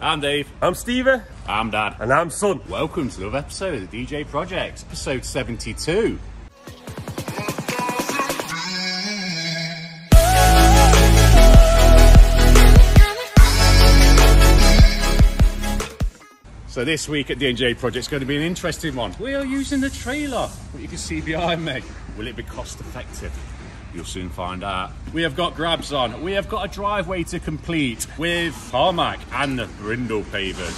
I'm Dave. I'm Stevie. I'm Dad. And I'm Son. Welcome to another episode of the DJ Project, episode 72. So this week at the DJ Project is going to be an interesting one. We are using the trailer, what you can see behind me. Will it be cost effective? You'll soon find out. We have got grabs on. We have got a driveway to complete with tarmac and the brindle pavers.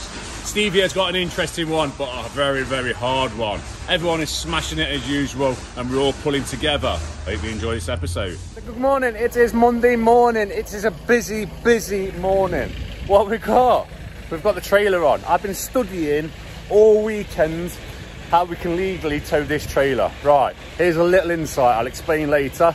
Stevie has got an interesting one, but a very, very hard one. Everyone is smashing it as usual, and we're all pulling together. Hope you enjoy this episode. Good morning. It is Monday morning. It is a busy, busy morning. What we got? We've got the trailer on. I've been studying all weekend how we can legally tow this trailer. Right, here's a little insight. I'll explain later.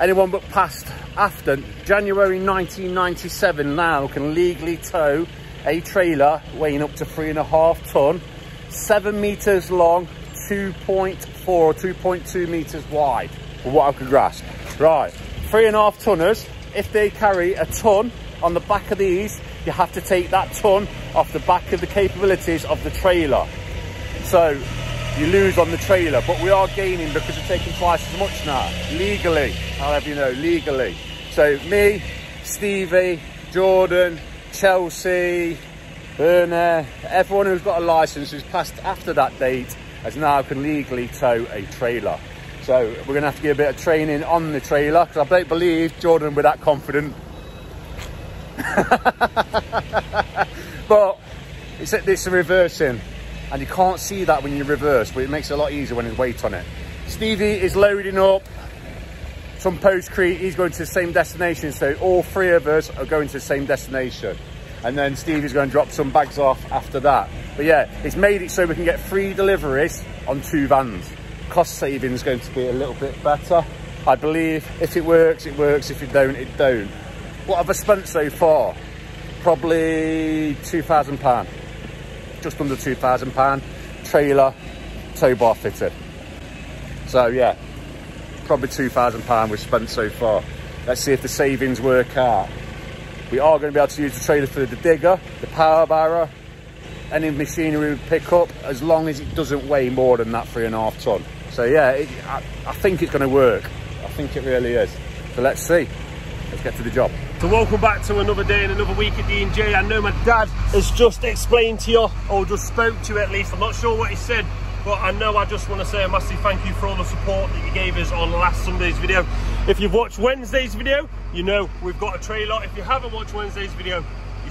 Anyone but past after January 1997 now can legally tow a trailer weighing up to three and a half ton, seven meters long, 2.4 or 2.2 meters wide, for what I could grasp. Right, three and a half tonners, if they carry a ton on the back of these, you have to take that ton off the back of the capabilities of the trailer. So you lose on the trailer, but we are gaining because we're taking twice as much now, legally, however you know, legally. So me, Stevie, Jordan, Chelsea, Werner, everyone who's got a license who's passed after that date has now can legally tow a trailer. So we're gonna have to get a bit of training on the trailer because I don't believe Jordan with that confident. but it's this reversing and you can't see that when you reverse, but it makes it a lot easier when there's weight on it. Stevie is loading up from Postcrete. He's going to the same destination, so all three of us are going to the same destination. And then Stevie's going to drop some bags off after that. But yeah, it's made it so we can get three deliveries on two vans. Cost saving is going to be a little bit better. I believe if it works, it works. If it don't, it don't. What have I spent so far? Probably £2,000 just under two thousand pound. Trailer tow bar fitted. So yeah probably two thousand pound we've spent so far. Let's see if the savings work out. We are going to be able to use the trailer for the digger the power barrow any machinery we pick up as long as it doesn't weigh more than that three and a half ton. So yeah it, I, I think it's going to work. I think it really is. So let's see let's get to the job so welcome back to another day and another week at D&J. I know my dad has just explained to you, or just spoke to you at least. I'm not sure what he said, but I know I just want to say a massive thank you for all the support that you gave us on last Sunday's video. If you've watched Wednesday's video, you know we've got a trailer. If you haven't watched Wednesday's video,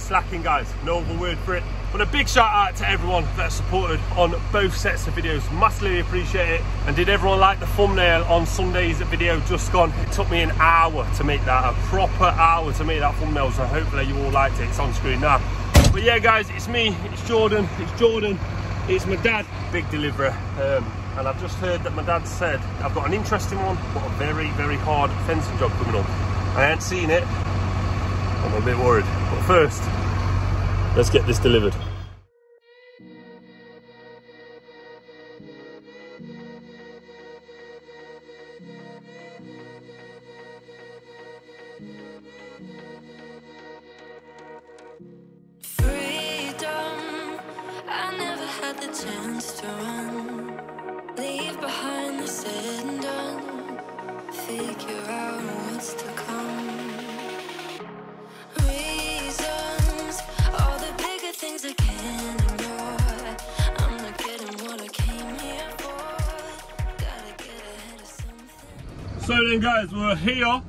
slacking, guys. No other word for it. But a big shout out to everyone that supported on both sets of videos. Massively appreciate it. And did everyone like the thumbnail on Sunday's video just gone? It took me an hour to make that, a proper hour to make that thumbnail. So hopefully you all liked it. It's on screen now. But yeah, guys, it's me, it's Jordan, it's Jordan, it's my dad, big deliverer. Um, and I've just heard that my dad said, I've got an interesting one, but a very, very hard fencing job coming up. I ain't seen it. I'm a bit worried. First, let's get this delivered. So then guys, we're here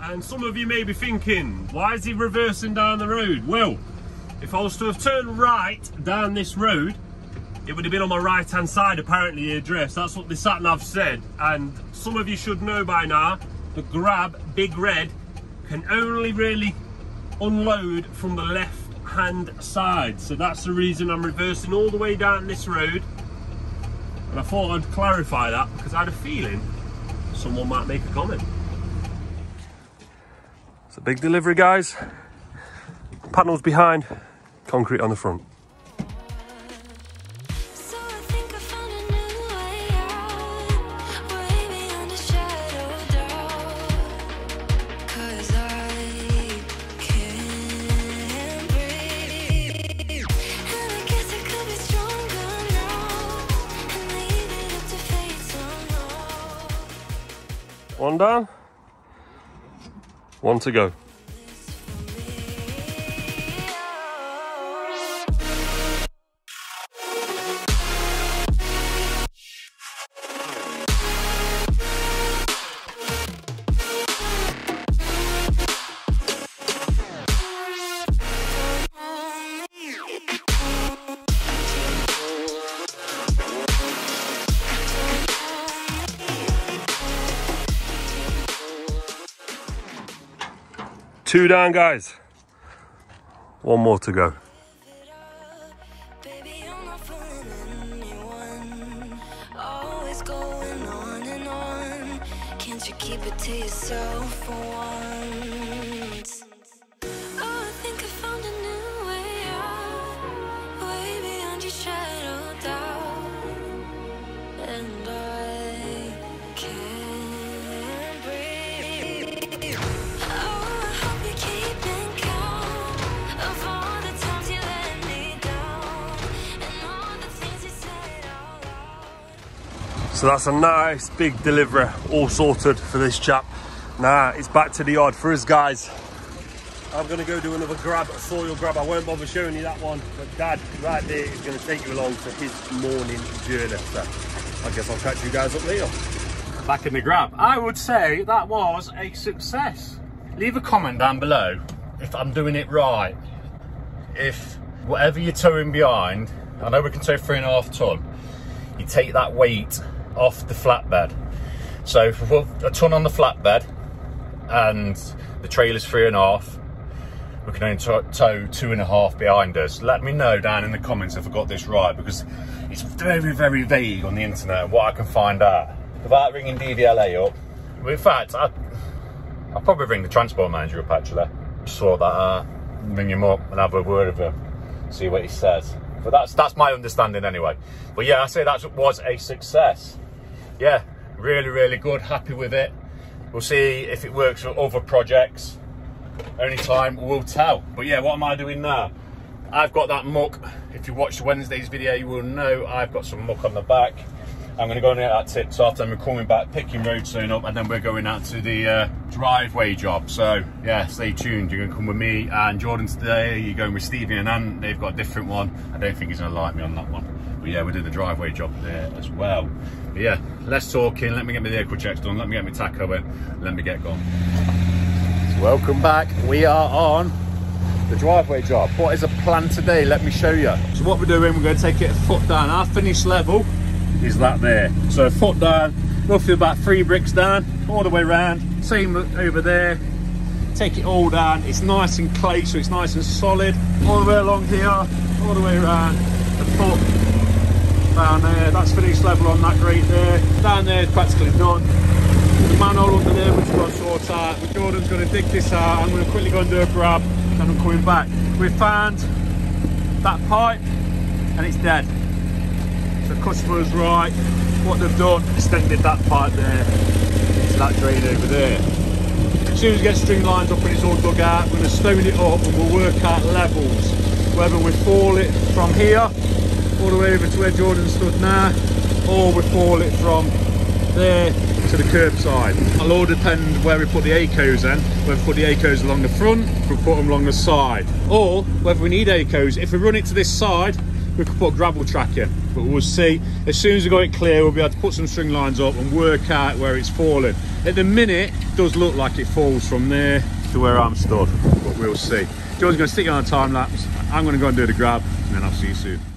and some of you may be thinking, why is he reversing down the road? Well, if I was to have turned right down this road, it would have been on my right hand side apparently the address. That's what the sat nav said. And some of you should know by now, the Grab Big Red can only really unload from the left hand side. So that's the reason I'm reversing all the way down this road. And I thought I'd clarify that because I had a feeling someone might make a comment. It's a big delivery, guys. Panels behind, concrete on the front. To go. Two down, guys. One more to go. So that's a nice big delivery, all sorted for this chap. Now it's back to the yard for us guys. I'm gonna go do another grab, a soil grab. I won't bother showing you that one, but Dad, right there, is gonna take you along for his morning journey. So I guess I'll catch you guys up later. Back in the grab. I would say that was a success. Leave a comment down below if I'm doing it right. If whatever you're towing behind, I know we can tow three and a half ton, you take that weight off the flatbed. So a ton on the flatbed and the trailer's three and a half, we can only tow two and a half behind us. Let me know down in the comments if I got this right because it's very, very vague on the internet what I can find out. Without ringing DVLA up. In fact, I, I'll probably ring the transport manager up actually. Sort that out, ring him up and have a word with him, see what he says. But that's that's my understanding anyway. But yeah, I say that was a success. Yeah, really, really good. Happy with it. We'll see if it works for other projects. Only time will tell. But yeah, what am I doing now? I've got that muck. If you watched Wednesday's video, you will know I've got some muck on the back. I'm going to go and get that tipped off, then we're coming back, picking roadstone up, and then we're going out to the uh, driveway job. So yeah, stay tuned. You're to come with me and Jordan today. You're going with Stevie and Ann. They've got a different one. I don't think he's going to like me on that one. But yeah, we're doing the driveway job there as well. But yeah, less talking. Let me get my vehicle checks done. Let me get my tacho in. Let me get going. Welcome back. We are on the driveway job. What is a plan today? Let me show you. So what we're doing, we're going to take it a foot down. Our finish level is that there. So foot down, roughly about three bricks down, all the way around. Same over there. Take it all down. It's nice and clay, so it's nice and solid. All the way along here, all the way around. A foot down there. That's finished level on that grate there. Down there, practically done the manhole under there which got to sort out. But Jordan's going to dig this out. I'm going to quickly go and do a grab and I'm coming back. We've found that pipe and it's dead. So customer's right. What they've done, extended that pipe there to that drain over there. As soon as we get string lines up and it's all dug out, we're going to stone it up and we'll work out levels. Whether we fall it from here all the way over to where Jordan stood now, or we fall it from there to the curbside. It'll all depend where we put the ACOs in, whether we put the ACOs along the front, we put them along the side, or whether we need ACOs. If we run it to this side, we could put gravel track in, but we'll see. As soon as we got it clear, we'll be able to put some string lines up and work out where it's falling. At the minute, it does look like it falls from there to where I'm stood, but we'll see. Jordan's going to stick it on a time lapse. I'm going to go and do the grab, and then I'll see you soon.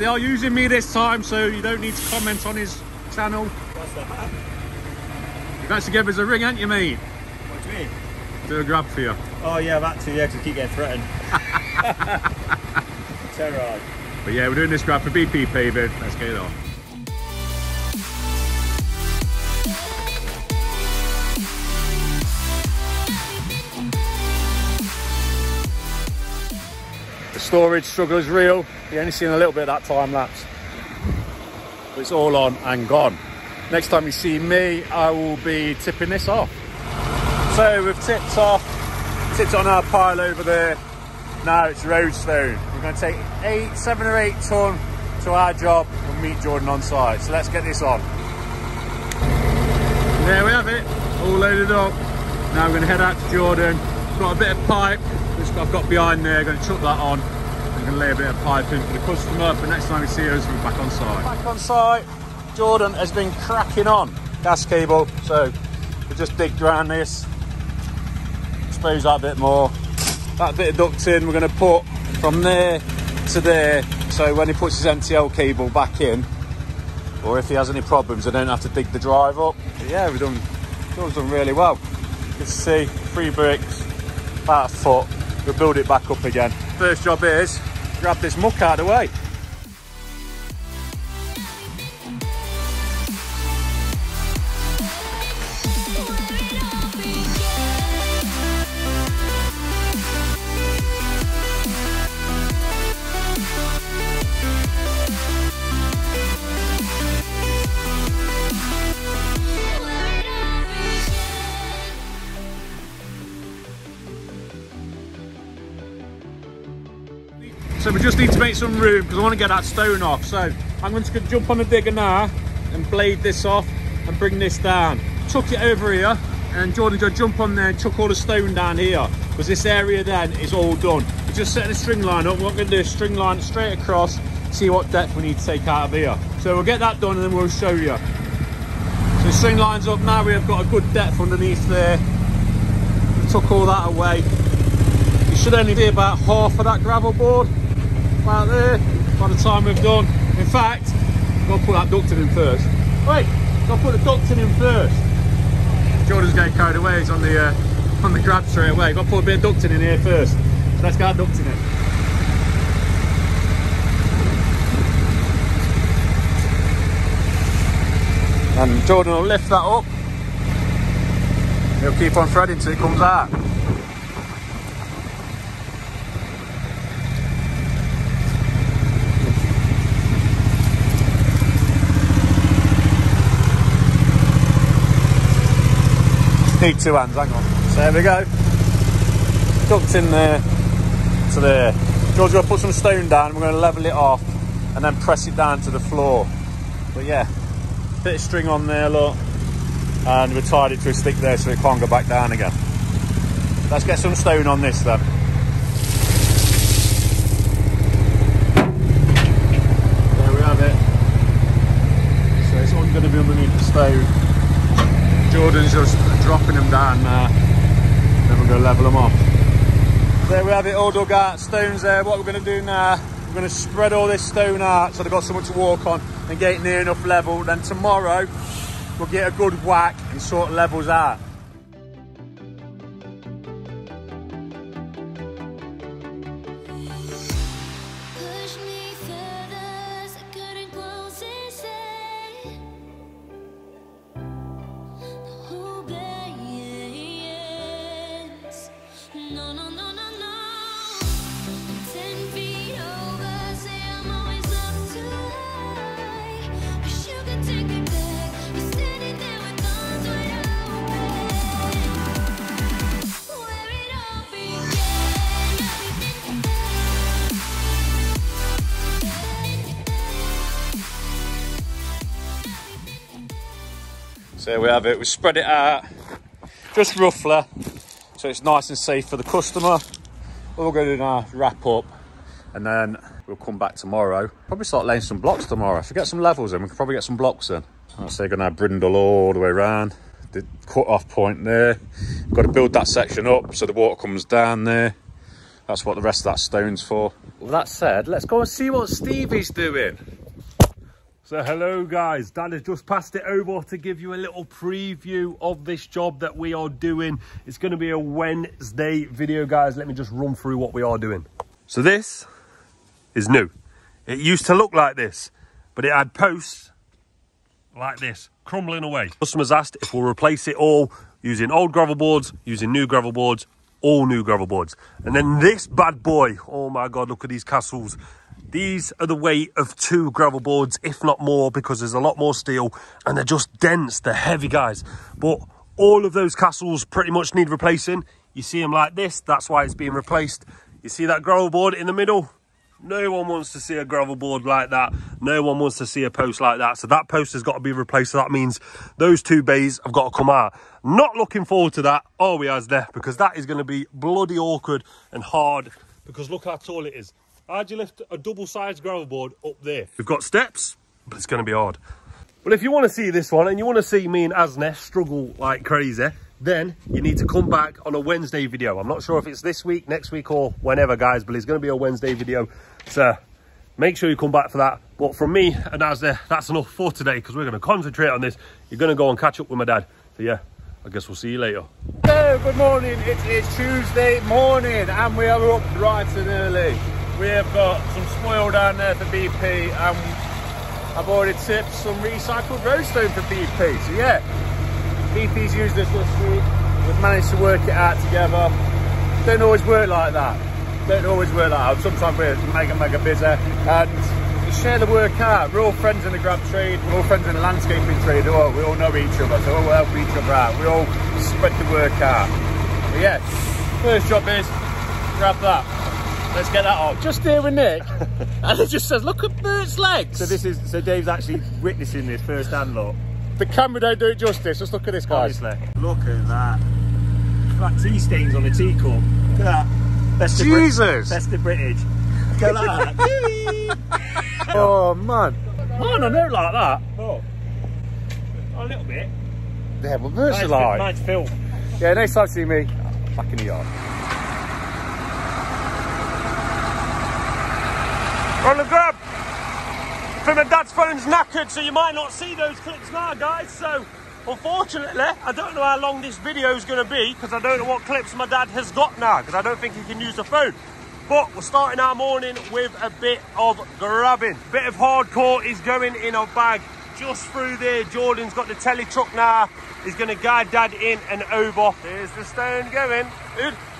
They are using me this time, so you don't need to comment on his channel. What's that? You've actually give us a ring, haven't you, mate? What do you mean? Do a grab for you. Oh yeah, I've had to, yeah, because I keep getting threatened. Terrorised. But yeah, we're doing this grab for BP paving. Let's get it on. Storage struggle is real. You're only seeing a little bit of that time lapse. But it's all on and gone. Next time you see me, I will be tipping this off. So we've tipped off, tipped on our pile over there. Now it's roadstone. We're going to take eight, seven or eight ton to our job and meet Jordan on site. So let's get this on. There we have it, all loaded up. Now we're going to head out to Jordan. Got a bit of pipe, which I've got behind there. Going to chuck that on. Going to lay a bit of pipe in for the customer. But next time we see us, we're back on site. Back on site. Jordan has been cracking on gas cable. So we just digged around this, expose that bit more. That bit of ducting we're going to put from there to there. So when he puts his NTL cable back in, or if he has any problems, I don't have to dig the drive up. But yeah, we've done, Jordan's done really well. You can see three bricks, about a foot. We'll build it back up again. First job is grab this muck out of the way. Make some room because I want to get that stone off. So I'm going to jump on the digger now and blade this off and bring this down. Chuck it over here and Jordan just jump on there and chuck all the stone down here because this area then is all done. We're just setting a string line up. What we're going to do is string line straight across, see what depth we need to take out of here. So we'll get that done and then we'll show you. So the string lines up now, we have got a good depth underneath there. We took all that away. You should only be about half of that gravel board about there by the time we've done. In fact, I've got to put that ducting in first. Wait, got to put the ducting in first. Jordan's getting carried away, he's on the uh, on the grab straight away. Got to put a bit of ducting in here first. So let's get ducting in. And Jordan will lift that up. He'll keep on threading till it comes out. Need two hands, hang on. So there we go. Ducked in there to there. George will put some stone down, we're going to level it off and then press it down to the floor. But yeah, bit of string on there, look. And we tied it to a stick there so it can't go back down again. Let's get some stone on this then. There we have it. So it's all going to be underneath the stone. Just dropping them down. Then we're going to level them off. There we have it all dug out, stones there. What we're going to do now, we're going to spread all this stone out so they've got something to walk on and get it near enough level. Then tomorrow, we'll get a good whack and sort levels out. It. We spread it out just roughly so it's nice and safe for the customer. We're to do now wrap up and then we'll come back tomorrow. Probably start laying some blocks tomorrow. If we get some levels in, we can probably get some blocks in. I'll say going to have brindle all the way around. The cut off point there. Got to build that section up so the water comes down there. That's what the rest of that stone's for. With that said, let's go and see what Stevie's doing. So hello guys, Dan has just passed it over to give you a little preview of this job that we are doing. It's going to be a Wednesday video guys. Let me just run through what we are doing. So this is new. It used to look like this, but it had posts like this, crumbling away. Customers asked if we'll replace it all using old gravel boards, using new gravel boards, all new gravel boards. And then this bad boy, oh my God, look at these castles. These are the weight of two gravel boards, if not more, because there's a lot more steel and they're just dense, they're heavy guys. But all of those castles pretty much need replacing. You see them like this, that's why it's being replaced. You see that gravel board in the middle? No one wants to see a gravel board like that. No one wants to see a post like that. So that post has got to be replaced. So that means those two bays have got to come out. Not looking forward to that, are we, as there? Because that is going to be bloody awkward and hard. Because look how tall it is. How'd you lift a double-sized gravel board up there? We've got steps, but it's going to be hard. But if you want to see this one and you want to see me and Asne struggle like crazy, then you need to come back on a Wednesday video. I'm not sure if it's this week, next week or whenever, guys, but it's going to be a Wednesday video. So make sure you come back for that. But from me and Asne, that's enough for today because we're going to concentrate on this. You're going to go and catch up with my dad. So yeah, I guess we'll see you later. Hello, good morning. It is Tuesday morning and we are up bright and early. We have got some spoil down there for BP and I've already tipped some recycled roadstone for BP. So yeah, BP's used this this week. We've managed to work it out together. Don't always work like that. Don't always work like that. Sometimes we're mega, mega busy. And we share the work out. We're all friends in the grab trade. We're all friends in the landscaping trade. We all, we all know each other. So we'll help each other out. We all spread the work out. But yeah, first job is grab that. Let's get that on. Just here with Nick, and it just says, "Look at Bert's legs." So this is so Dave's actually witnessing this first hand look. the camera don't do it justice. Just look at this, guys. Obviously. Look at that. Look at that tea stains on the teacup. Look at that. Best of Brit- Jesus! Best of British. Look at that. Oh man. Mine, I know like that. Oh. A little bit. Yeah, well, Bert's Mine's, alive. mine's Phil. Yeah, next time see me back in the yard. On the grab. For my dad's phone's knackered, so you might not see those clips now, guys. So, unfortunately, I don't know how long this video is going to be because I don't know what clips my dad has got now because I don't think he can use the phone. But we're starting our morning with a bit of grabbing. Bit of hardcore is going in our bag just through there. Jordan's got the telly truck now. He's going to guide dad in and over. There's the stone going.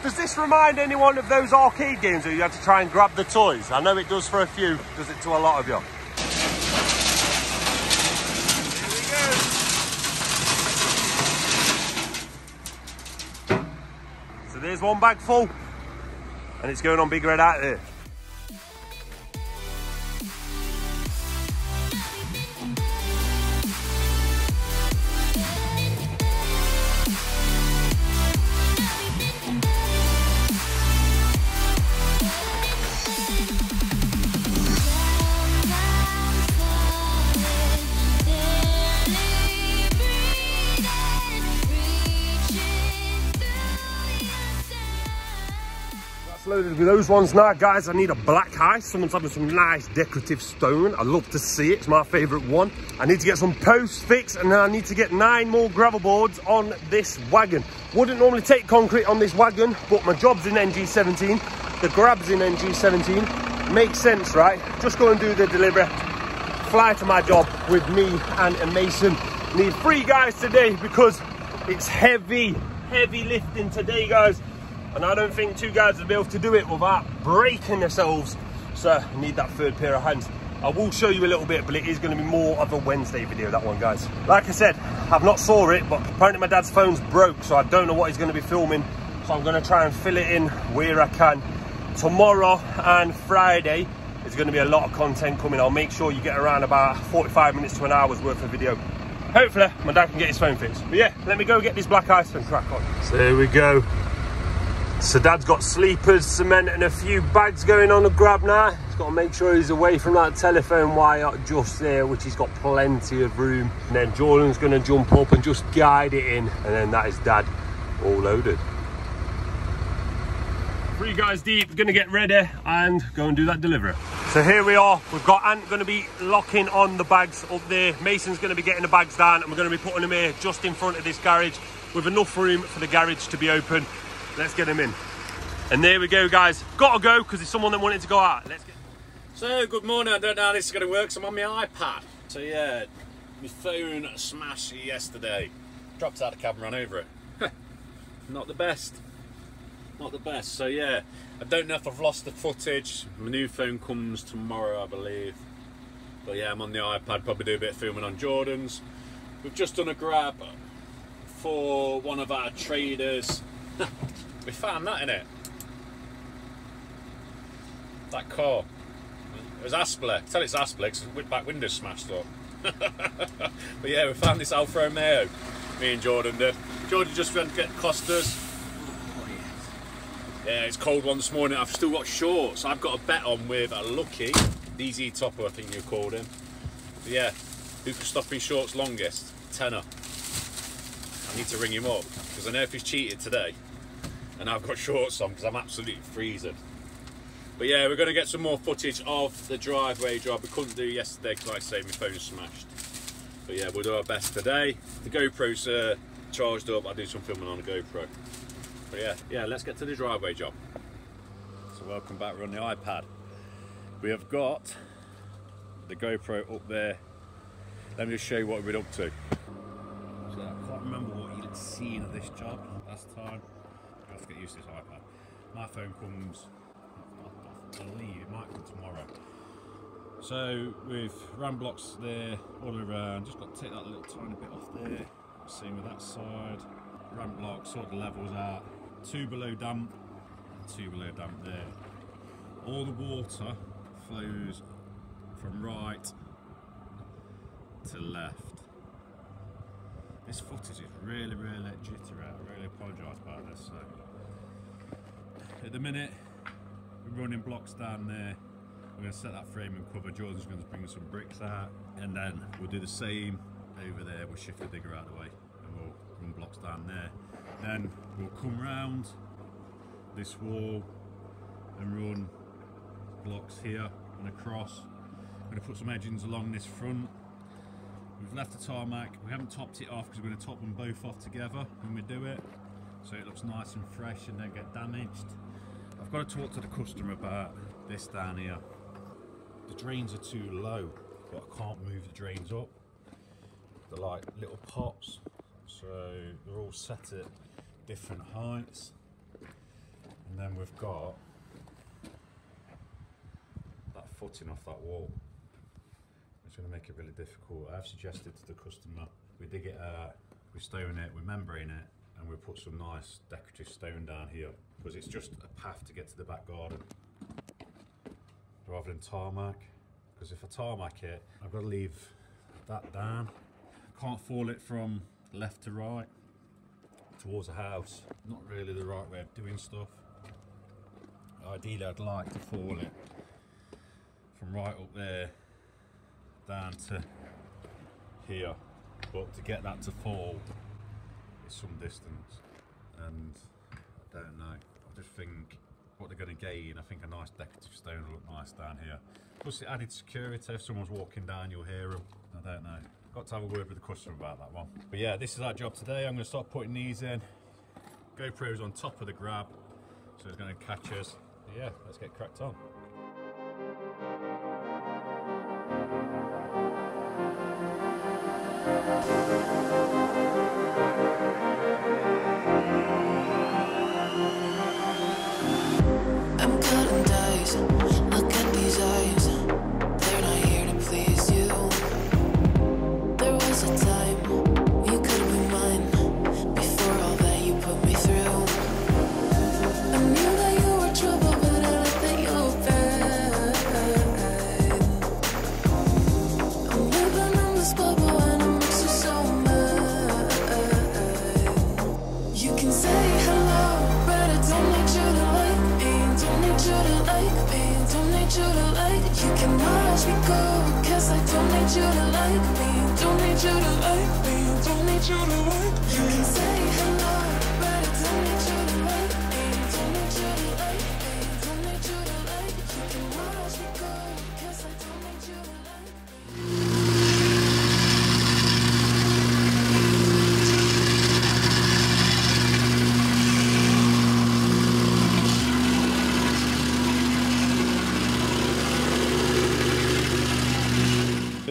Does this remind anyone of those arcade games where you had to try and grab the toys? I know it does for a few. Does it to a lot of you? So there's one bag full, and it's going on big red out there. Those ones now, guys. I need a black ice. Someone's having some nice decorative stone. I love to see it. It's my favourite one. I need to get some posts fixed, and then I need to get nine more gravel boards on this wagon. Wouldn't normally take concrete on this wagon, but my job's in NG17. The grab's in NG17. Makes sense, right? Just go and do the delivery. Fly to my job with me and a Mason. Need three guys today because it's heavy, heavy lifting today, guys. And I don't think two guys will be able to do it without breaking themselves. So I need that third pair of hands. I will show you a little bit, but it is going to be more of a Wednesday video, that one, guys. Like I said, I've not saw it, but apparently my dad's phone's broke, so I don't know what he's going to be filming. So I'm going to try and fill it in where I can. Tomorrow and Friday, there's going to be a lot of content coming. I'll make sure you get around about 45 minutes to an hour's worth of video. Hopefully, my dad can get his phone fixed. But yeah, let me go get this black ice and crack on. So there we go. So dad's got sleepers, cement and a few bags going on the grab now. He's got to make sure he's away from that telephone wire just there, which he's got plenty of room. And then Jordan's going to jump up and just guide it in. And then that is dad all loaded. Three guys deep, gonna get ready and go and do that delivery. So here we are, we've got Ant gonna be locking on the bags up there. Mason's gonna be getting the bags down and we're gonna be putting them here just in front of this garage with enough room for the garage to be open. Let's get them in. And there we go guys. Gotta go because there's someone that wanted to go out. Let's get So, good morning. I don't know how this is going to work. So I'm on my iPad. So, yeah, my phone smashed yesterday. Dropped out of the cab and ran over it. Not the best. Not the best. So, yeah, I don't know if I've lost the footage. My new phone comes tomorrow, I believe. But, yeah, I'm on the iPad. Probably do a bit of filming on Jordan's. We've just done a grab for one of our traders. We found that in it. That car. It was Aspley. Tell it's Aspley because the back window's smashed up. but yeah, we found this Alfa Romeo. Me and Jordan did. Jordan just went to get Costas. Yeah, it's cold one this morning. I've still got shorts. I've got a bet on with a Lucky, DZ Topper, I think you called him. But yeah, who can stop his shorts longest? Tenner. I need to ring him up because I know if he's cheated today and I've got shorts on because I'm absolutely freezing. But yeah, we're going to get some more footage of the driveway job. We couldn't do yesterday because like I say my phone smashed. But yeah, we'll do our best today. The GoPro's uh, charged up. I'll do some filming on the GoPro. But yeah, yeah, let's get to the driveway job. So welcome back, we're on the iPad. We have got the GoPro up there. Let me just show you what we've been up to. So I can't remember you'd seen this job last time. I have to get used to this iPad. My phone comes, I believe it might come tomorrow. So with ram blocks there all around, just got to take that little tiny bit off there. Same with that side. Ram block, sort the levels out. Two below damp, two below damp there. All the water flows from right to left. This footage is really, really jittery. I really apologise about this. So. At the minute, we're running blocks down there. We're going to set that frame and cover. Jordan's going to bring some bricks out, and then we'll do the same over there. We'll shift the digger out of the way, and we'll run blocks down there. Then we'll come round this wall and run blocks here and across. I'm going to put some edgings along this front. We've left the tarmac. We haven't topped it off because we're going to top them both off together when we do it, so it looks nice and fresh and don't get damaged. I've got to talk to the customer about this down here. The drains are too low, but I can't move the drains up. They're like little pots, so they're all set at different heights. And then we've got that footing off that wall. Going to make it really difficult. I've suggested to the customer we dig it out, we stone it, we membrane it, and we put some nice decorative stone down here because it's just a path to get to the back garden rather than tarmac. Because if I tarmac it, I've got to leave that down. Can't fall it from left to right towards the house. Not really the right way of doing stuff. Ideally, I'd like to fall it from right up there down to here. But to get that to fall is some distance. And I don't know. I just think what they're going to gain, I think a nice decorative stone will look nice down here. Plus the added security, if someone's walking down you'll hear them. I don't know. Got to have a word with the customer about that one. But yeah, this is our job today. I'm going to start putting these in. GoPro's on top of the grab, so it's going to catch us. Yeah, let's get cracked on. To like me. Don't need you to like. You can watch me go, cause I don't need you to like me. Don't need you to like me. Don't need you to like. You can say hello,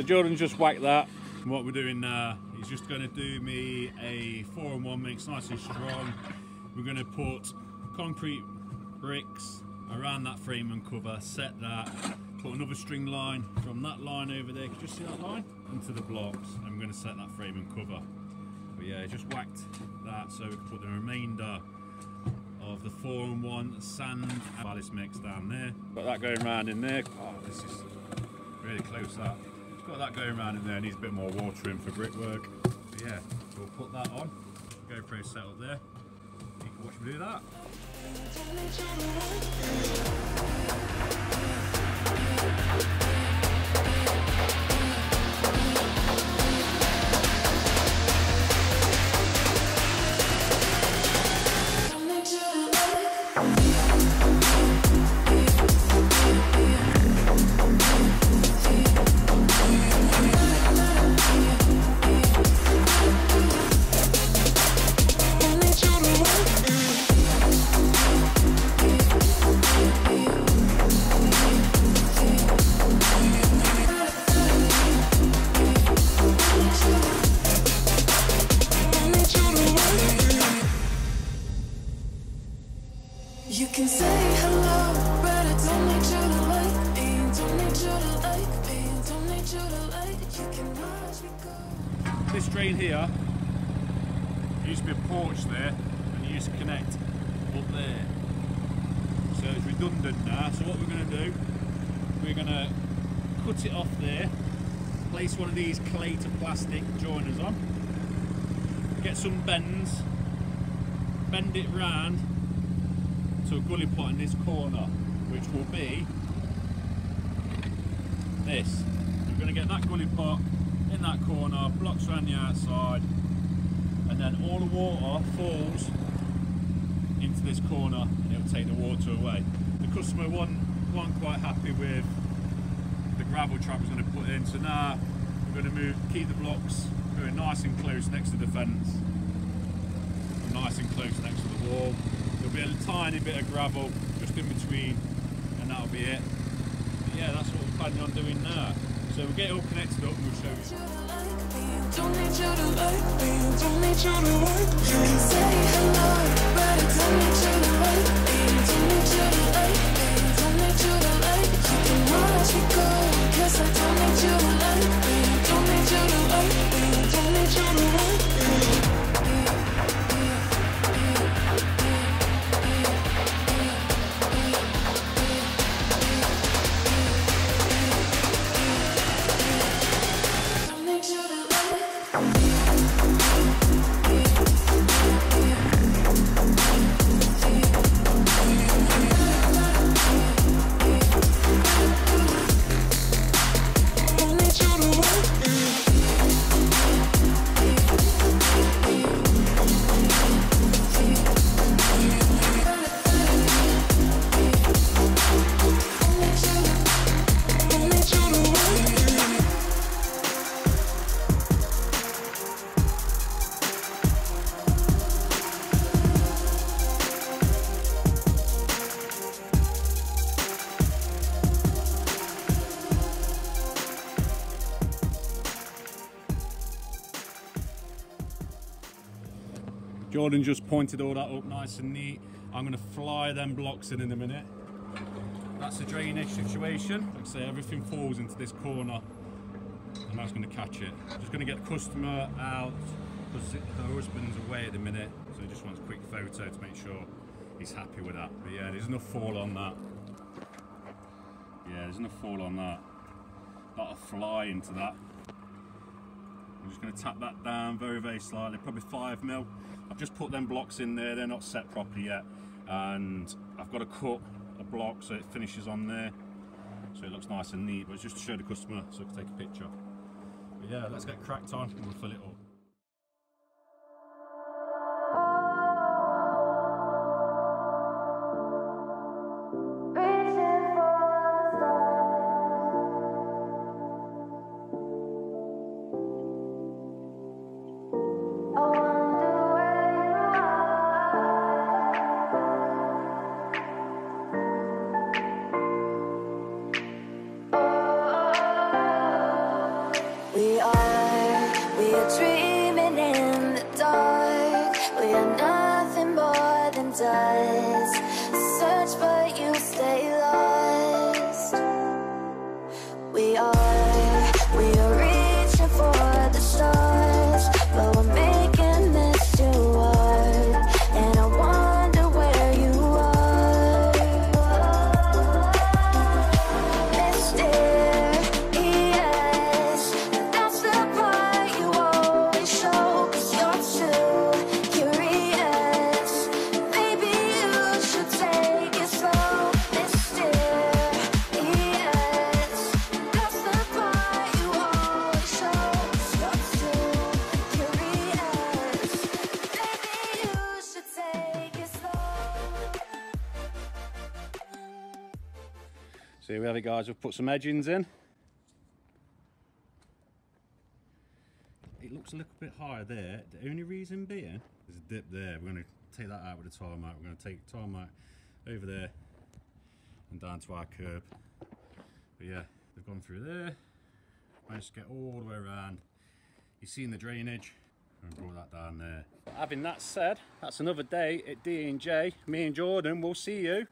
Jordan just whacked that. What we're doing now, is just going to do me a four and one mix, nice and strong. We're going to put concrete bricks around that frame and cover, set that, put another string line from that line over there, can you just see that line? Into the blocks, and we're going to set that frame and cover. But yeah, just whacked that so we can put the remainder of the four and one sand and ballast mix down there. Got that going around in there. Oh, this is really close that. Got that going around in there, needs a bit more water in for brickwork. But yeah, we'll put that on. GoPro set up there. You can watch me do that. Cut it off there, place one of these clay to plastic joiners on, get some bends, bend it round to a gully pot in this corner, which will be this. We're going to get that gully pot in that corner, blocks around the outside, and then all the water falls into this corner and it'll take the water away. The customer wasn't, wasn't quite happy with gravel trap was going to put in, so now we're going to move, keep the blocks going nice and close next to the fence, nice and close next to the wall. There'll be a tiny bit of gravel just in between, and that'll be it. But yeah, that's what we're planning on doing now. So we'll get it all connected up and we'll show you. Don't need you to like me. Don't need you to say hello, but I don't need you to like me. Don't need you to 'cause I don't need you to love me. Don't need you to like me. Don't need you to like me. Just pointed all that up nice and neat. I'm going to fly them blocks in in a minute. That's the drainage situation. Like I say, everything falls into this corner and that's going to catch it. Just going to get the customer out because her husband's away at the minute, so he just wants a quick photo to make sure he's happy with that. But yeah, there's enough fall on that. Yeah, there's enough fall on that. That'll fly into that. I'm just going to tap that down very, very slightly, probably five mil. I've just put them blocks in there, they're not set properly yet. And I've got to cut a block so it finishes on there. So it looks nice and neat, but it's just to show the customer so I can take a picture. But yeah, let's get cracked on and we'll fill it up. Put some edgings in. It looks a little bit higher there. The only reason being, there's a dip there. We're going to take that out with the tarmac. We're going to take tarmac over there and down to our curb. But yeah, they've gone through there. Managed to get all the way around. You've seen the drainage and brought that down there. Having that said, that's another day at D&J. Me and Jordan will see you in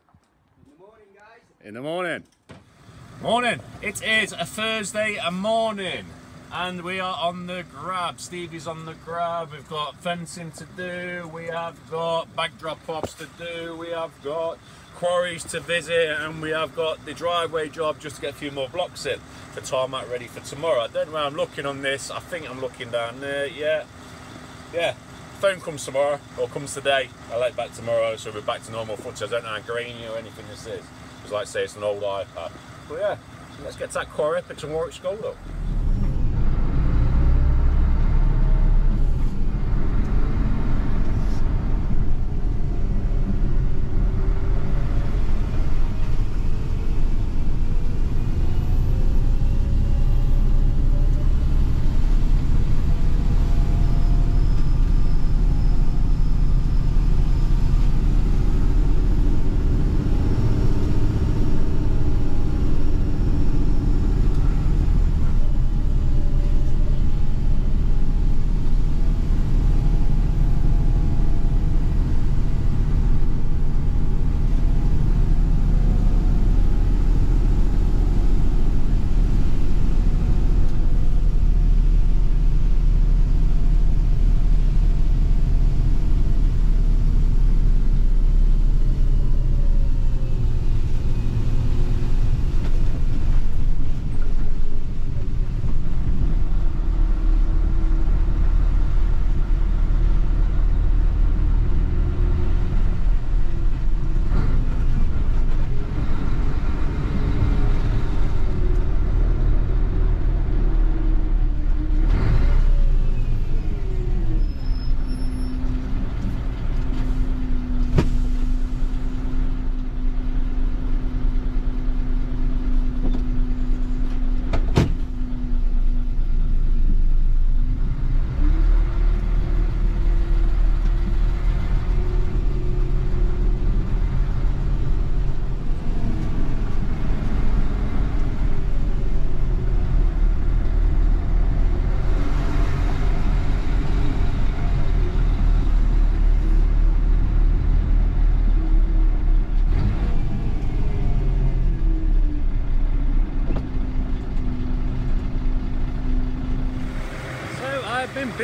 the morning. guys. In the Morning. It is a Thursday a morning, and we are on the grab. Stevie's on the grab. We've got fencing to do. We have got backdrop pops to do. We have got quarries to visit, and we have got the driveway job just to get a few more blocks in for tarmac ready for tomorrow. I don't know where I'm looking on this. I think I'm looking down there. Yeah, yeah. Phone comes tomorrow or comes today. I'll let back tomorrow, so we're back to normal footage. I don't know how grainy or anything this is. Because like I say, it's an old iPad. But yeah, let's get to that quarry, pick some Warwick Gold up. So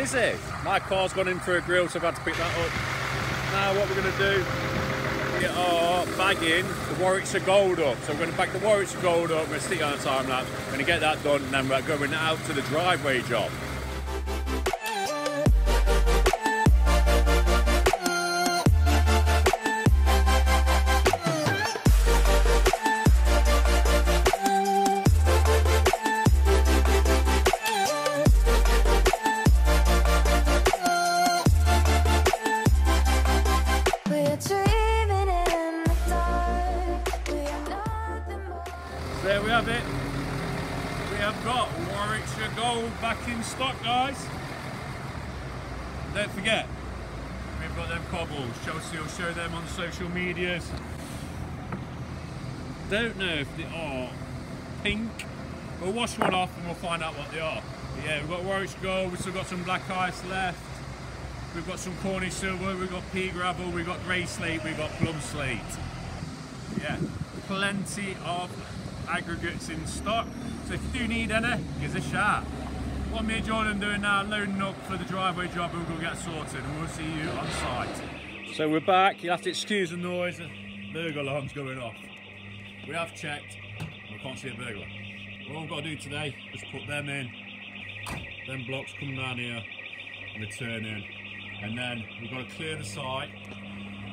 Been busy. My car's gone in for a grill, so I've had to pick that up. Now what we're going to do, we are bagging the Warwickshire Gold up. So we're going to bag the Warwickshire Gold up, we're going to stick on a time lapse, we're going to get that done, and then we're going out to the driveway job. Chelsea will show them on social medias. Don't know if they are pink We'll wash one off and we'll find out what they are. But yeah, we've got Warwick's Gold, we've still got some black ice left. We've got some Cornish silver, we've got pea gravel, we've got grey slate, we've got plum slate. Yeah, plenty of aggregates in stock. So if you do need any, give us a shout. What me and Jordan doing now, loading up for the driveway job and we'll get sorted and we'll see you on site. So we're back, you'll have to excuse the noise, the burglar alarm's going off. We have checked, we can't see a burglar. All we've got to do today is put them in, then blocks come down here and they turn in. And then we've got to clear the site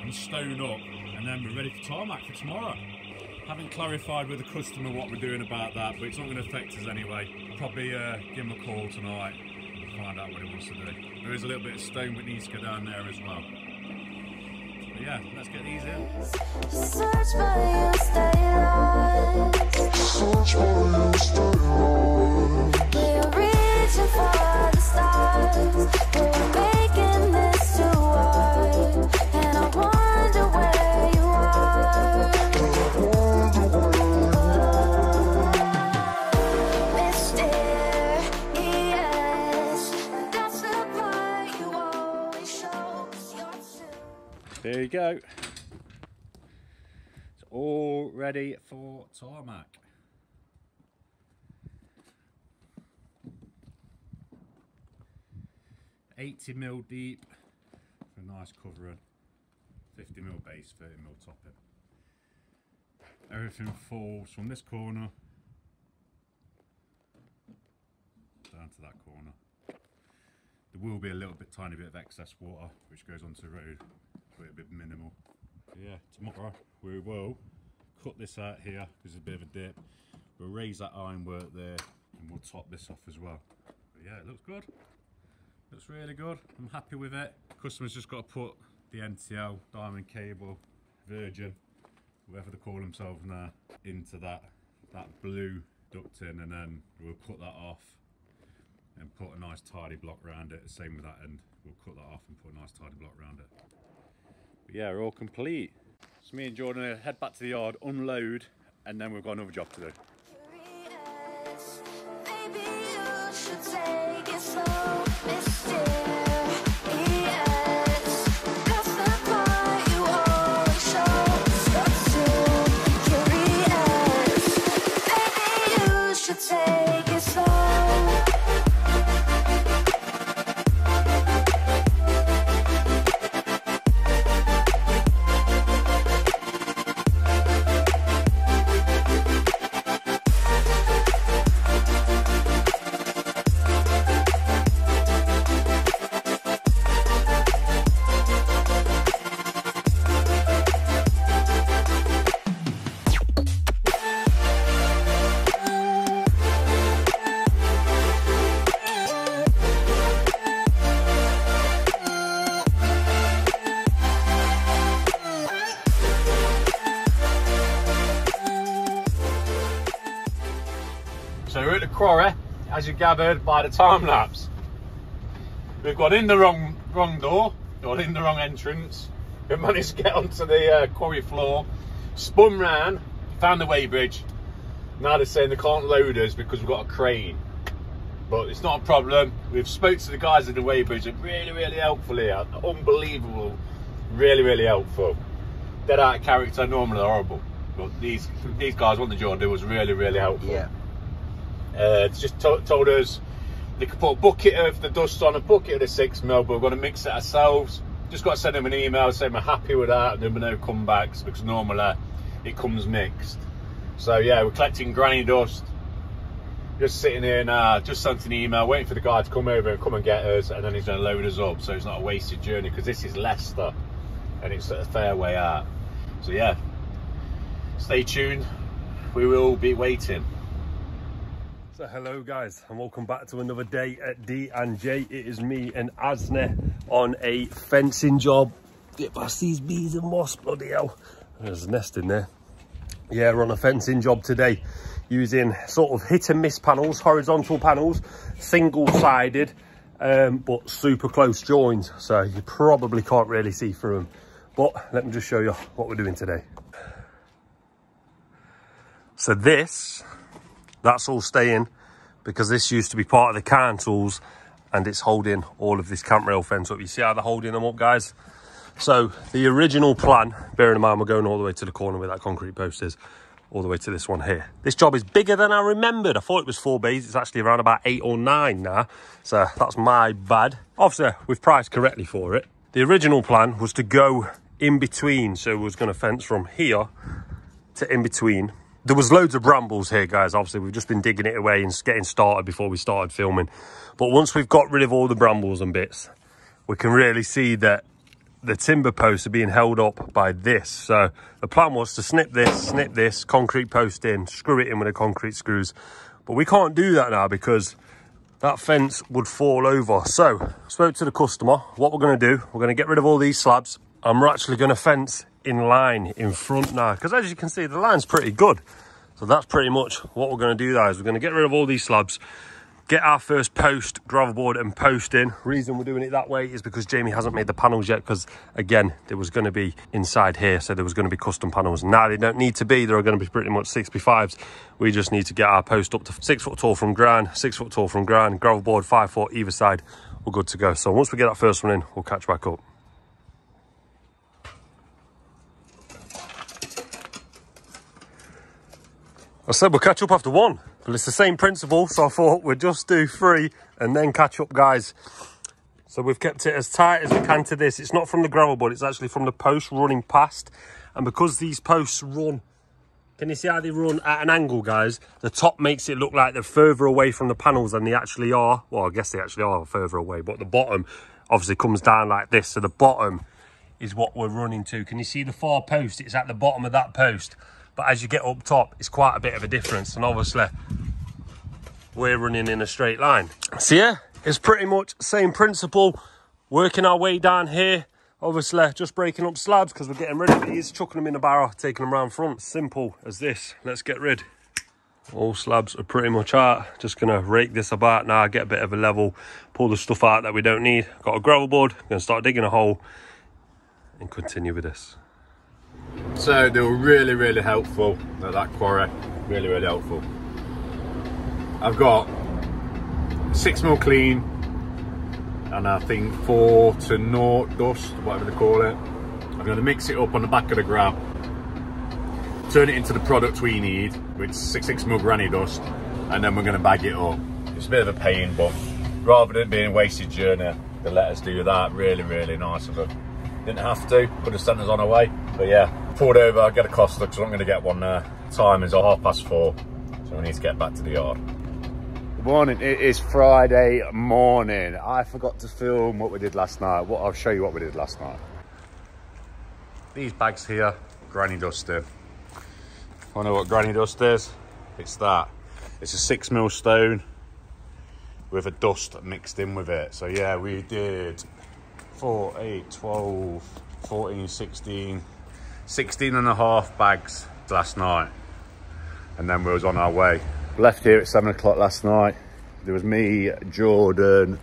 and stone up and then we're ready for tarmac for tomorrow. Haven't clarified with the customer what we're doing about that, but it's not going to affect us anyway. Probably uh, give him a call tonight and find out what he wants to do. There is a little bit of stone that needs to go down there as well. Yeah, let's get these in. Search but you stay lost. We're reaching for the stars. There you go. It's all ready for tarmac. Eighty mil deep for a nice covering. Fifty mil base, thirty mil topping. Everything falls from this corner down to that corner. There will be a little bit, tiny bit of excess water which goes onto the road, but it'll be minimal. Yeah, tomorrow we will cut this out here because there's a bit of a dip. We'll raise that ironwork there and we'll top this off as well. But yeah, it looks good. Looks really good. I'm happy with it. Customers just got to put the NTL, diamond cable, virgin, whatever they call themselves now, into that that blue ducting and then we'll cut that off and put a nice tidy block around it. Same with that end. We'll cut that off and put a nice tidy block around it. But yeah, we're all complete. So me and Jordan are head back to the yard, unload, and then we've got another job to do. Gathered by the time lapse. We've got in the wrong wrong door, got in the wrong entrance. We managed to get onto the uh, quarry floor, spun round, found the weighbridge. Now they're saying they can't load us because we've got a crane. But it's not a problem. We've spoke to the guys at the weighbridge. They're really, really helpful here. Unbelievable. Really, really helpful. Dead out of character, normally horrible. But these these guys, what the job do was really, really helpful. Yeah. Uh, it's just to- told us they could put a bucket of the dust on, a bucket of the six mil, but we're going to mix it ourselves. Just got to send them an email saying we're happy with that, and there'll be no comebacks because normally it comes mixed. So yeah, we're collecting granny dust. Just sitting here now, just sent an email, waiting for the guy to come over and come and get us, and then he's going to load us up, so it's not a wasted journey because this is Leicester, and it's a fair way out. So yeah, stay tuned. We will be waiting. So hello guys and welcome back to another day at D and J. It is me and Asne on a fencing job. Get past these bees and wasps, bloody hell. There's a nest in there. Yeah, we're on a fencing job today using sort of hit and miss panels, horizontal panels, single sided, um, but super close joins. So you probably can't really see through them. But let me just show you what we're doing today. So this That's all staying because this used to be part of the council's and it's holding all of this camp rail fence up. You see how they're holding them up, guys? So the original plan, bearing in mind we're going all the way to the corner where that concrete post is, all the way to this one here. This job is bigger than I remembered. I thought it was four bays. It's actually around about eight or nine now. So that's my bad. Obviously, we've priced correctly for it. The original plan was to go in between. So we was going to fence from here to in between. There was loads of brambles here, guys. Obviously, we've just been digging it away and getting started before we started filming. But once we've got rid of all the brambles and bits, we can really see that the timber posts are being held up by this. So the plan was to snip this, snip this, concrete post in, screw it in with the concrete screws. But we can't do that now because that fence would fall over. So spoke to the customer. What we're going to do, we're going to get rid of all these slabs we're actually going to fence in line in front now. Because as you can see, the line's pretty good. So that's pretty much what we're going to do, guys. We're going to get rid of all these slabs get our first post gravel board and post in reason we're doing it that way is because jamie hasn't made the panels yet because again there was going to be inside here so there was going to be custom panels now they don't need to be they're going to be pretty much 65s we just need to get our post up to six foot tall from ground six foot tall from ground gravel board five foot either side we're good to go so once we get that first one in we'll catch back up I said we'll catch up after one, but it's the same principle. So I thought we'd just do three and then catch up, guys. So we've kept it as tight as we can to this. It's not from the gravel but it's actually from the post running past. And because these posts run, can you see how they run at an angle, guys? The top makes it look like they're further away from the panels than they actually are. Well, I guess they actually are further away, but the bottom obviously comes down like this. So the bottom is what we're running to. Can you see the far post? It's at the bottom of that post but as you get up top it's quite a bit of a difference. And obviously we're running in a straight line. So yeah it's pretty much same principle working our way down here. Obviously just breaking up slabs because we're getting rid of these chucking them in a barrow taking them around front. Simple as this. Let's get rid. All slabs are pretty much out. Just gonna rake this about now get a bit of a level pull the stuff out that we don't need. Got a gravel board gonna start digging a hole and continue with this so they were really, really helpful at that quarry. Really, really helpful. I've got six mil clean and I think four to naught dust, whatever they call it. I'm going to mix it up on the back of the grab, turn it into the product we need, which is six, six mil granny dust, and then we're going to bag it up. It's a bit of a pain, but rather than being a wasted journey, they let us do that. Really, really nice of them. Didn't have to, could have sent us on our way. But yeah, pulled over, I get a Costa because I'm going to get one there. Time is half past four, so we need to get back to the yard. Good morning, it is Friday morning. I forgot to film what we did last night. What I'll show you what we did last night. These bags here, granny dust in. I know what granny dust is? It's that. It's a six mil stone with a dust mixed in with it. So yeah, we did 4, 8, 12, 14, 16, 16 and a half bags last night. And then we was on our way. Left here at seven o'clock last night. There was me, Jordan,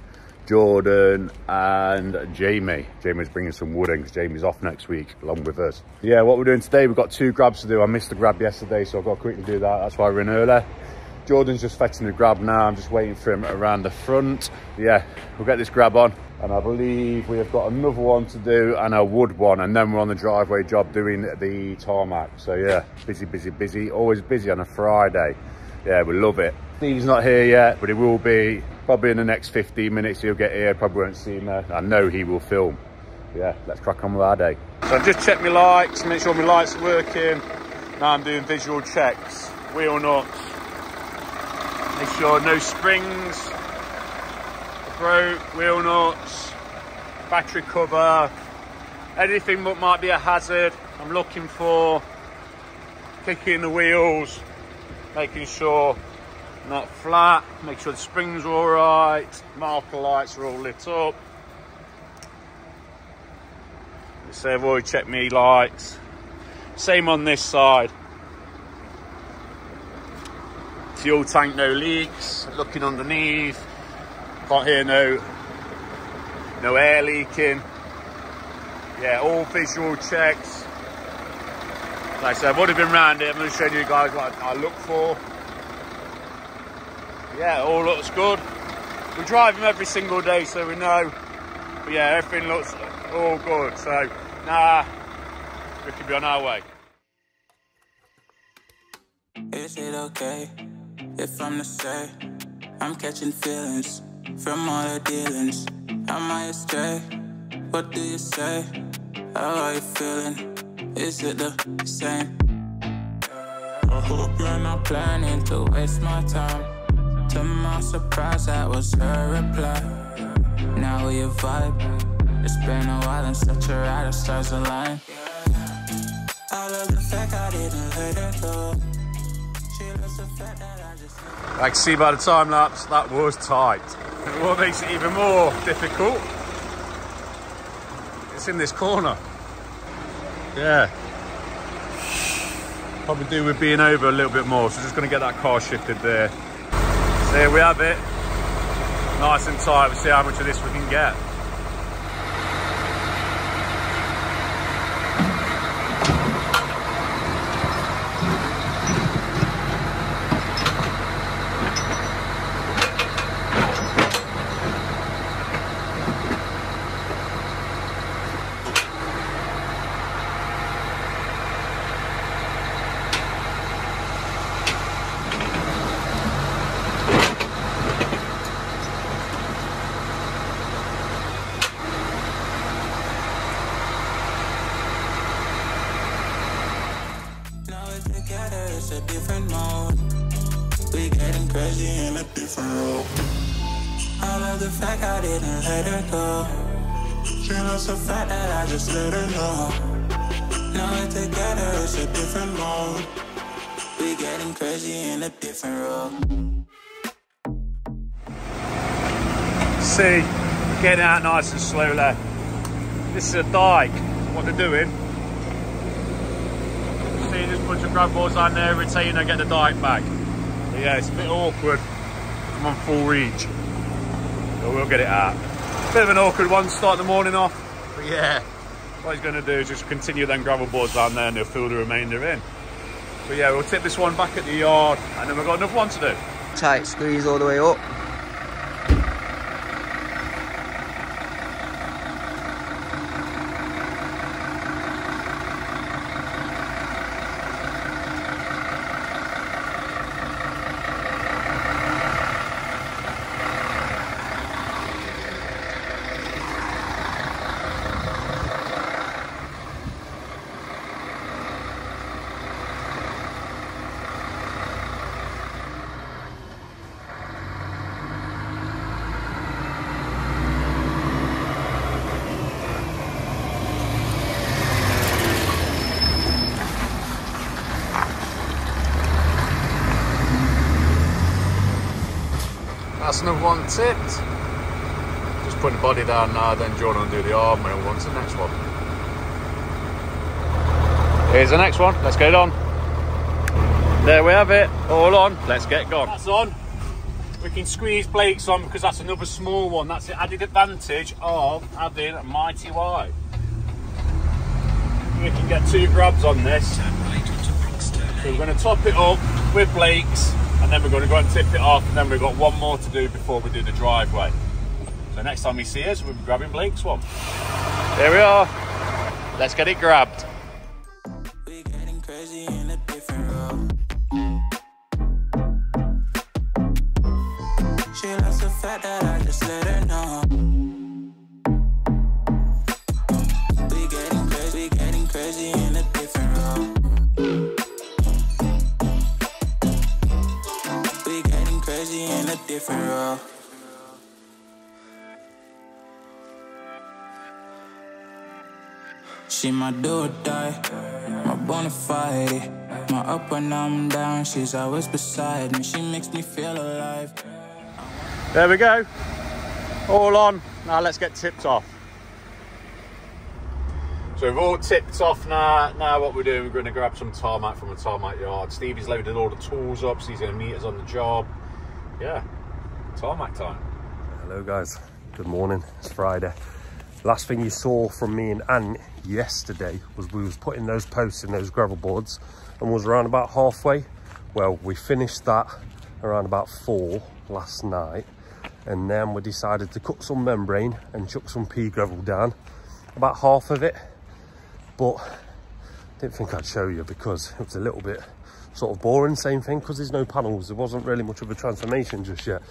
Jordan and Jamie. Jamie's bringing some wood in because Jamie's off next week along with us. Yeah, what we're doing today, we've got two grabs to do. I missed the grab yesterday, so I've got to quickly do that. That's why we're in early. Jordan's just fetching the grab now. I'm just waiting for him around the front. Yeah, we'll get this grab on. And I believe we have got another one to do and a wood one. And then we're on the driveway job doing the tarmac. So yeah, busy, busy, busy. Always busy on a Friday. Yeah, we love it. Steve's not here yet, but he will be probably in the next 15 minutes. He'll get here, probably won't see him. I know he will film. Yeah, let's crack on with our day. So I've just checked my lights, make sure my lights are working. Now I'm doing visual checks, wheel nuts, Make sure no springs, broke, wheel nuts, battery cover, anything that might be a hazard. I'm looking for kicking the wheels, making sure not flat, make sure the springs are all right, marker lights are all lit up. So I've already checked me lights. Same on this side. Fuel tank, no leaks. Looking underneath, can't hear no no air leaking. Yeah, all visual checks. Like I said, I've already been around it. I'm going to show you guys what I look for. Yeah, all looks good. We drive them every single day, so we know. But yeah, everything looks all good. So, nah, we could be on our way. Is it okay if I'm to say I'm catching feelings from all the dealings? Am I astray? What do you say? How are you feeling? Is it the same? I hope you're not planning to waste my time. To my surprise, that was her reply. Now we vibe. It's been a while and such a ride, the stars align. I love the fact I didn't let her. I can see by the time lapse that was tight. What makes it even more difficult, it's in this corner. Yeah. Probably do with being over a little bit more, so just going to get that car shifted there. So here we have it. Nice and tight, we'll see how much of this we can get. Fact I didn't let her go. She loves the fact that I just let her know. Now we're together, it's a different mode. We getting crazy in a different role. See, getting out nice and slowly. This is a dike. What they're doing. See, just put your grab balls on there, retain and get the dike back. But yeah, it's a bit awkward. I'm on full reach. But we'll get it out. Bit of an awkward one to start the morning off. But yeah, what he's going to do is just continue them gravel boards down there and they'll fill the remainder in. But yeah, we'll tip this one back at the yard and then we've got another one to do. Tight squeeze all the way up. That's another one tipped. Just putting the body down now, then Jordan will do the arm and we'll on to the next one. Here's the next one, let's get it on. There we have it, all on, let's get gone. That's on. We can squeeze Blake's on because that's another small one. That's the added advantage of having a Mighty Y. We can get two grabs on this. So we're going to top it up with Blake's and then we're going to go and tip it off and then we've got one more to do before we do the driveway. So next time you see us, we'll be grabbing Blake's one. There we are. Let's get it grabbed. My do or die, my bona fide. My up when I'm down, she's always beside me. She makes me feel alive. There we go. All on. Now let's get tipped off. So we've all tipped off now. Now what we're doing, we're going to grab some tarmac from a tarmac yard. Stevie's loaded all the tools up, so he's going to meet us on the job. Yeah, tarmac time. Hello guys, good morning, it's Friday. Last thing you saw from me and Ant yesterday was we was putting those posts in those gravel boards and was around about halfway. Well, we finished that around about four last night. And then we decided to cut some membrane and chuck some pea gravel down, about half of it. But didn't think I'd show you because it was a little bit sort of boring, same thing, because there's no panels. There wasn't really much of a transformation just yet.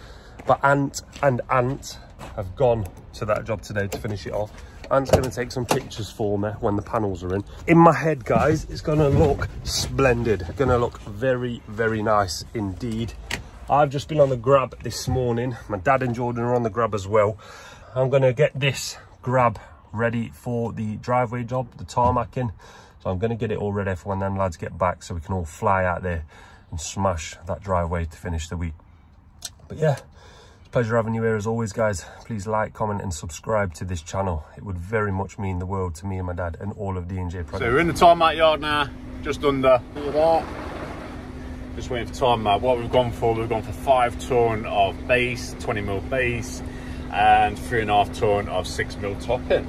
But Ant and Ant have gone to that job today to finish it off. Ant's going to take some pictures for me when the panels are in. In my head, guys, it's going to look splendid. Going to look very, very nice indeed. I've just been on the grab this morning. My dad and Jordan are on the grab as well. I'm going to get this grab ready for the driveway job, the tarmacking. So I'm going to get it all ready for when them lads get back so we can all fly out there and smash that driveway to finish the week. But yeah, pleasure having you here as always, guys. Please like, comment and subscribe to this channel. It would very much mean the world to me and my dad and all of D&J Project. So we're in the tarmac yard now, just under. Look at that. Just waiting for tarmac. What we've gone for, we've gone for five ton of base, 20 mil base, and three and a half ton of six mil topping.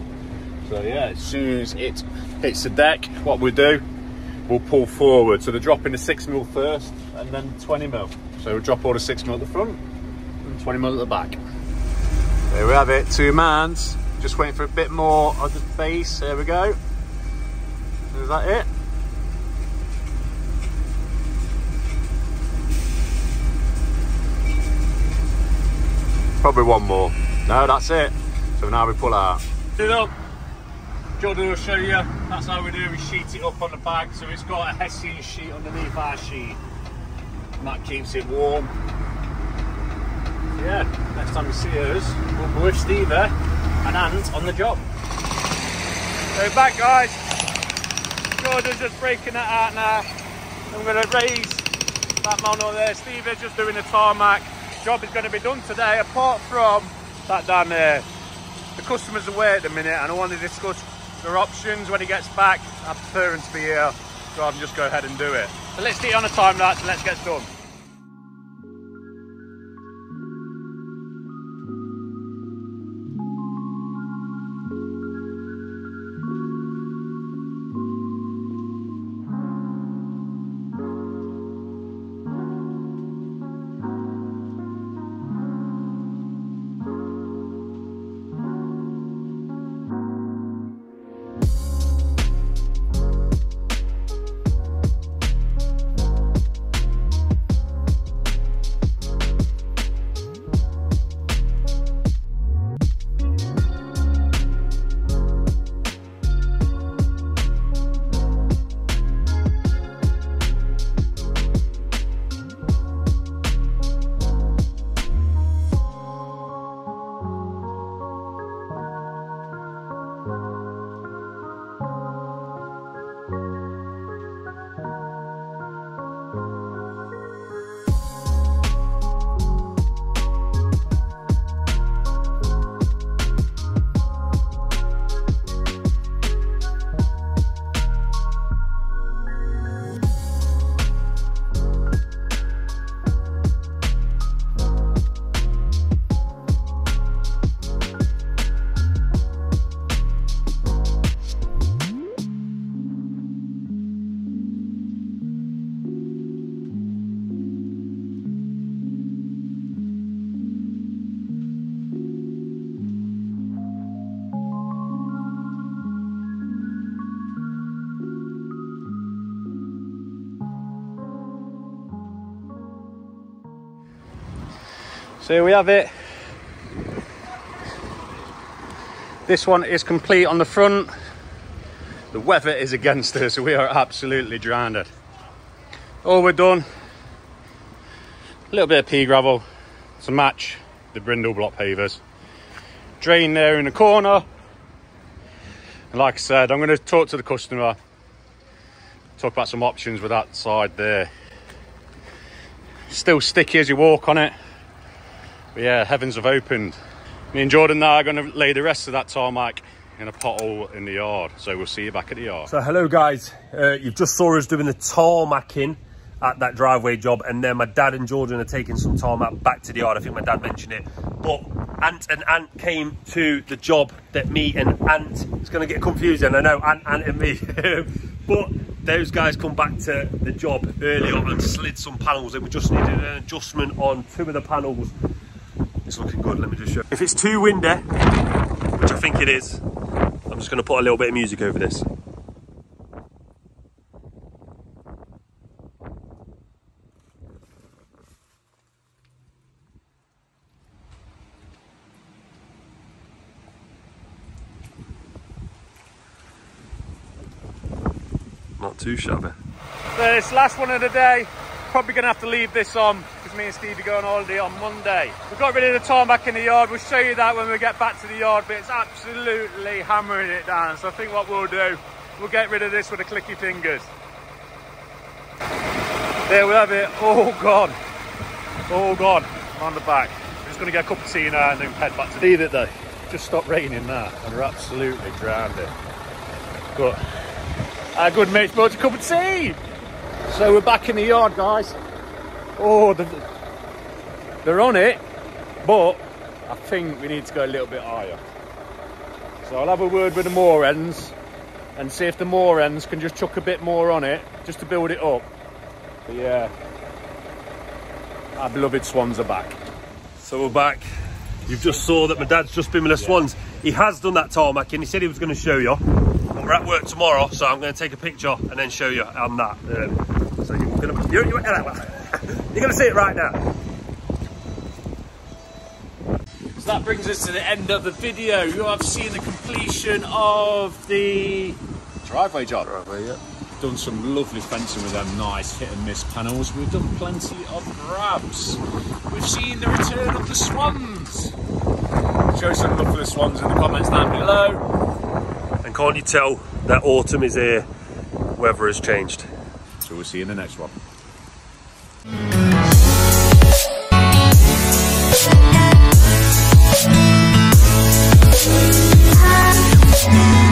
So yeah, as soon as it hits the deck, what we do, we'll pull forward. So they're dropping the six mil first, and then 20 mil. So we'll drop all the six mil at the front, 20 mil at the back. There we have it, two mans. Just waiting for a bit more of the base. There we go. Is that it? Probably one more. No, that's it. So now we pull out. It up. Jordan will show you. That's how we do. We sheet it up on the back. So it's got a Hessian sheet underneath our sheet. And that keeps it warm. Yeah, next time you see us, we'll be with Steve and Ant on the job. So back guys. Jordan's just breaking that out now. I'm going to raise that mono there. Steve is just doing the tarmac. Job is going to be done today apart from that down there. The customer's away at the minute and I want to discuss their options when he gets back. I prefer him to be here rather just go ahead and do it. So let's get on a time lapse and let's get done. So here we have it. This one is complete on the front. The weather is against us, so we are absolutely drowned. All we're done, a little bit of pea gravel to match the brindle block pavers. Drain there in the corner. And like I said, I'm going to talk to the customer, talk about some options with that side there. Still sticky as you walk on it. But yeah, heavens have opened. Me and Jordan now are going to lay the rest of that tarmac in a pothole in the yard. So we'll see you back at the yard. So hello guys, uh, you've just saw us doing the tarmacking at that driveway job and then my dad and Jordan are taking some tarmac back to the yard. I think my dad mentioned it. But Ant and Ant came to the job that me and Ant, it's going to get confusing, I know, Ant, Ant and me. but those guys come back to the job earlier and slid some panels and we just needed an adjustment on two of the panels. It's looking good, let me just show. If it's too windy, which I think it is, I'm just gonna put a little bit of music over this. Not too shabby. This last one of the day, probably going to have to leave this on because me and Steve are going on holiday on Monday. We've got rid of the tarmac in the yard. We'll show you that when we get back to the yard, but it's absolutely hammering it down. So I think what we'll do, we'll get rid of this with the clicky fingers. There we have it, all gone. All gone on the back. We're just going to get a cup of tea now and then head back to Need it though. Just stopped raining now and we're absolutely drowned it. But our good mates brought a cup of tea. So we're back in the yard, guys. Oh, the, they're on it, but I think we need to go a little bit higher. So I'll have a word with the moor ends and see if the moor ends can just chuck a bit more on it just to build it up. But yeah, our beloved swans are back. So we're back. You've just saw that my dad's just been with the swans. He has done that tarmac and he said he was going to show you. We're at work tomorrow, so I'm going to take a picture and then show you on that. Um, so you're going to you're, you're, you're going to see it right now. So that brings us to the end of the video. You have seen the completion of the driveway job. Driveway, yeah. Done some lovely fencing with them nice hit and miss panels. We've done plenty of grabs. We've seen the return of the swans. Show some love for the swans in the comments down below. And can't you tell that autumn is here? Weather has changed. So we'll see you in the next one. Christ.